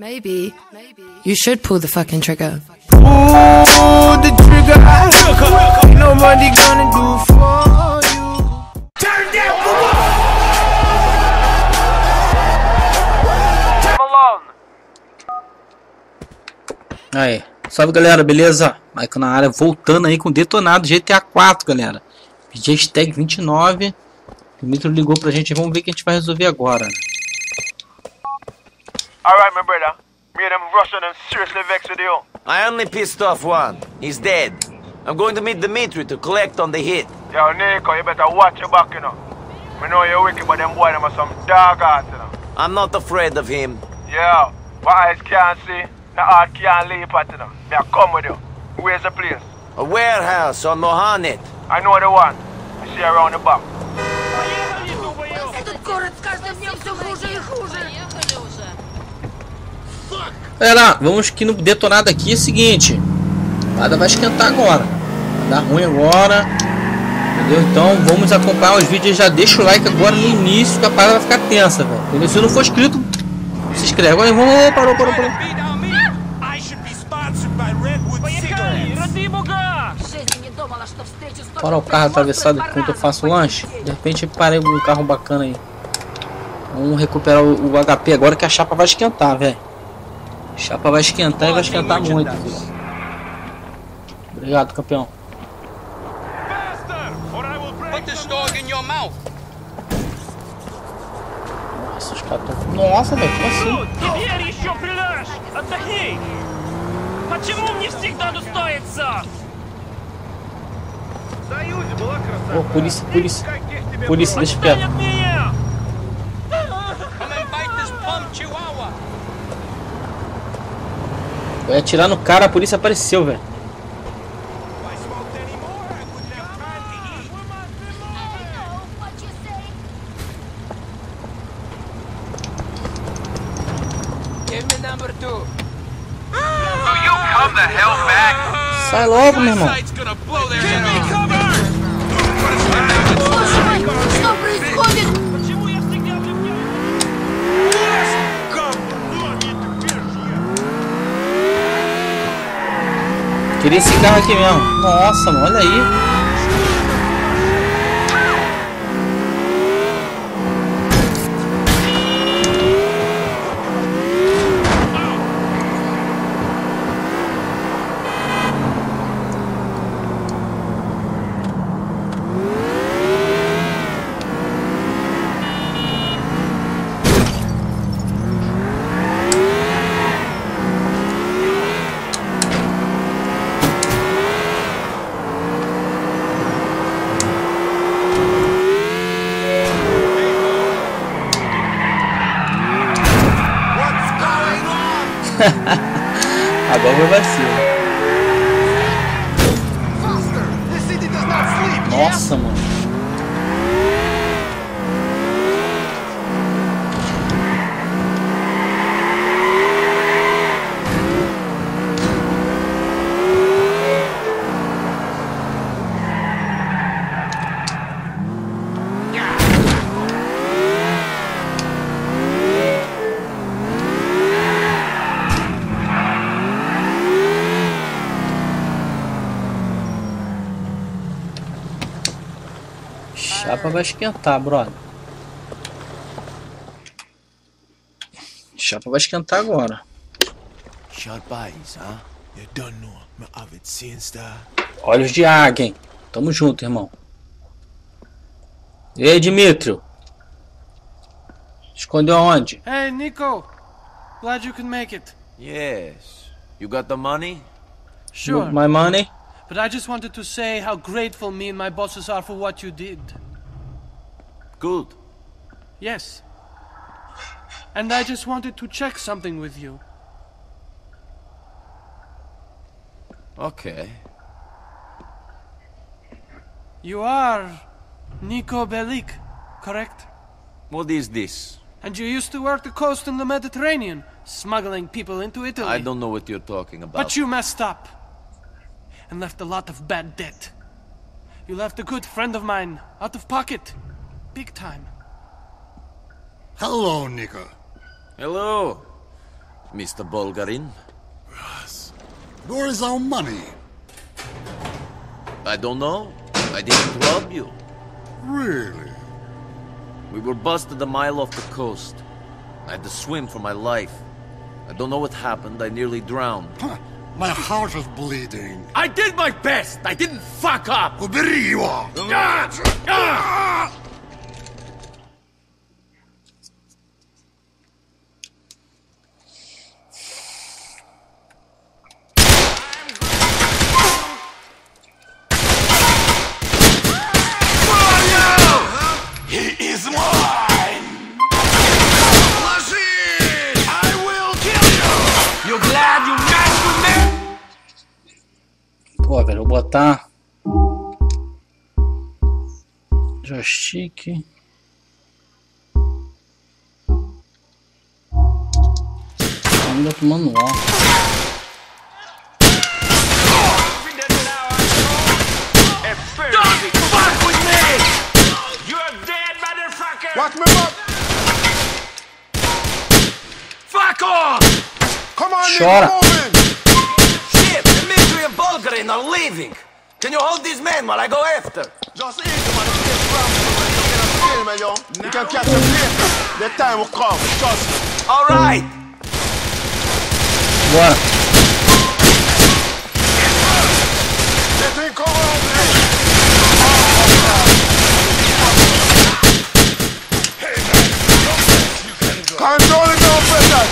Maybe, you should pull the fucking trigger. Pull the trigger. Ain't nobody gonna do for you. Turn down Aí, salve galera, beleza? Michael na área, voltando aí com detonado GTA 4, galera. Hashtag 29. O Mitro ligou pra gente, vamos ver o que a gente vai resolver agora. Alright, my brother. Me and them Russian and seriously vexed with you. I only pissed off one. He's dead. I'm going to meet Dimitri to collect on the hit. Yo, Nico, you better watch your back, you know. Me know you're wicked, but them boy them are some dog hearts, you know. I'm not afraid of him. Yeah, what eyes can't see, the heart can't leap at, you know. Me I come with you. Where's the place? A warehouse on Mohanet. I know the one. I see around the back. Этот город с каждым днем все хуже и хуже. Galera, vamos que no detonado aqui é o seguinte. Nada vai esquentar agora. Vai dar ruim agora. Entendeu? Então vamos acompanhar os vídeos. Já deixa o like agora no início que a parada vai ficar tensa, velho. Se Se não for inscrito, se inscreve. Agora vamos. Oh, parou, parou, parou. Para o carro atravessado enquanto eu faço lanche. De repente parei um carro bacana aí. Vamos recuperar o, o HP agora que a chapa vai esquentar, velho. A chapa vai esquentar e vai esquentar muito. filho. Obrigado, campeão. Put this dog in your mouth. Nossa, os caras tão... Nossa, velho, como assim? Теперь еще придашь! Отдохни! Почему мне всегда достоится? В Союзе была красота. Ô, polícia, polícia. Каких тебе Polícia, deixa quieto. Eu ia atirar no cara, a polícia apareceu, velho. Give me number two. Will you come the hell back? Sai logo, meu irmão. Queria esse carro aqui mesmo. Nossa, mano, olha aí. Agora foi vacilo. Nossa, mano. Chapa vai esquentar, brother. Chapa vai esquentar agora. Sharp eyes, huh? You don't know. Me have it since the... Olhos de águia, hein? Tamo junto, irmão. E aí, Dimitrio? Escondeu aonde? Hey, Nico. Glad you can make it. Yes. You got the money? Sure. My money? But I just wanted to say how grateful me and my bosses are for what you did. Good. Yes. And I just wanted to check something with you. Okay. You are Nico Belik, correct? What is this? And you used to work the coast in the Mediterranean, smuggling people into Italy. I don't know what you're talking about. But you messed up. And left a lot of bad debt. You left a good friend of mine out of pocket. Big time. Hello, Nico. Hello. Mr. Bulgarin. Where is our money? I don't know. I didn't rob you. Really? We were busted a mile off the coast. I had to swim for my life. I don't know what happened. I nearly drowned. My heart is bleeding. I did my best. I didn't fuck up. Uberiwa! Ah! Ah! Joystick. Ainda pro manual. Don't fuck with me! You're dead, motherfucker! Watch me up! Fuck off! Come on, Chora. Shit! Dmitri and Bulgarin are leaving! Can you hold these men while I go after? Just eat them and stay strong so you don't get a kill me, yo. You can catch them later. The time will come. Trust me. Alright! Bora. Let me come on, man. Control it down, pressure.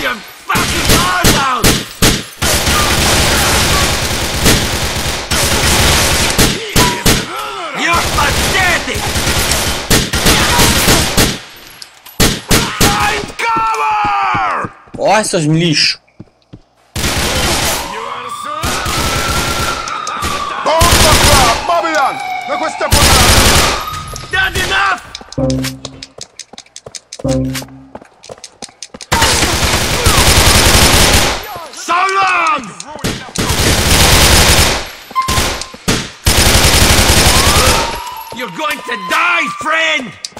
You fucking arms out! You're pathetic! Find cover! Ó, seus lixo. Don't fuck around. Babylon! Look what step on that. Not enough! So long! You're going to die, friend!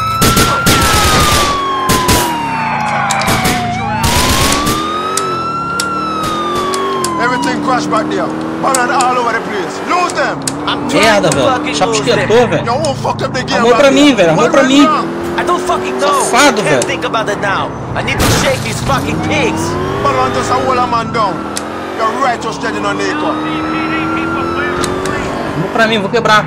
Everything crashed back there. All over the place. Lose them. Merda, velho. them. esquentou, velho. Back pra mim, velho, arrumou What pra mim. I don't fucking know. Safado, I can't velho. think about it now. I need to shake these fucking pigs. Just a a man down. You're righteous judging on Nico. Pra mim, vou quebrar.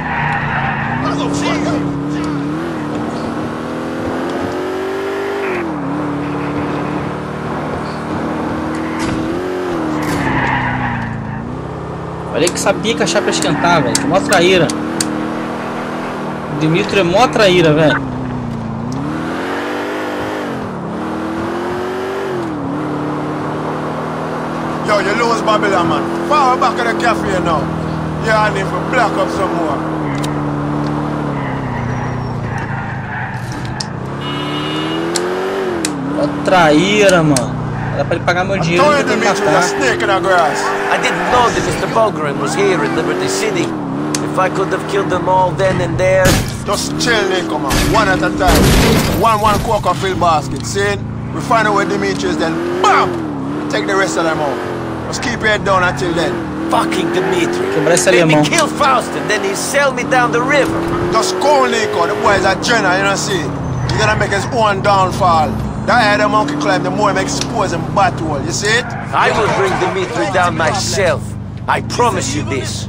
Falei que sabia que a chapa ia esquentar, velho. Mó traíra. O Dimitri é mó traíra, velho. Yo, you lose Babylon, man. Forward back to the cafe now. Yeah, I need to black up some more. Traíra, mano. Era pra ele pagar meu dinheiro Told e you eu Dimitri was a matar. snake in the grass. I didn't know that Mr. Bulgarin was here in Liberty City. If I could have killed them all then and there, Just chill, Nico, man. One at a time. One, one coca fill basket. See? We find out where Dimitri is, then BAM! Take the rest of them out. Just keep your head down until then. fucking Dimitri. Quebrar esse me kill Faust and then he sell me down the river. Just cool, Nico. The boy is a general, you know, see? He's gonna make his own downfall. That higher the monkey climb, the more he make expose him battle. You see it? I will bring Dimitri down myself. I promise you this.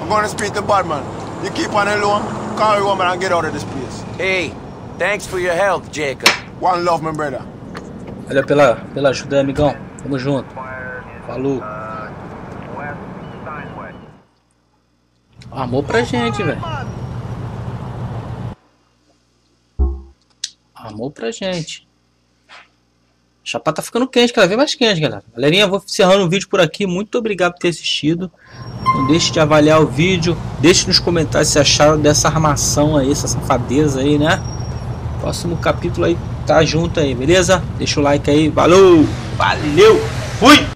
I'm gonna speak to Badman. You keep on alone, call your woman and get out of this place. Hey, thanks for your help, Jacob. One love, my brother. Valeu pela, pela ajuda amigão. Tamo junto. Falou. Armou pra gente, velho. Armou pra gente. A chapa tá ficando quente, cada vez mais quente, galera. Galerinha, vou encerrando o vídeo por aqui. Muito obrigado por ter assistido. Não deixe de avaliar o vídeo. Deixe nos comentários se acharam dessa armação aí, essa safadeza aí, né? Próximo capítulo aí tá junto aí, beleza? Deixa o like aí. Valeu! Valeu! Fui!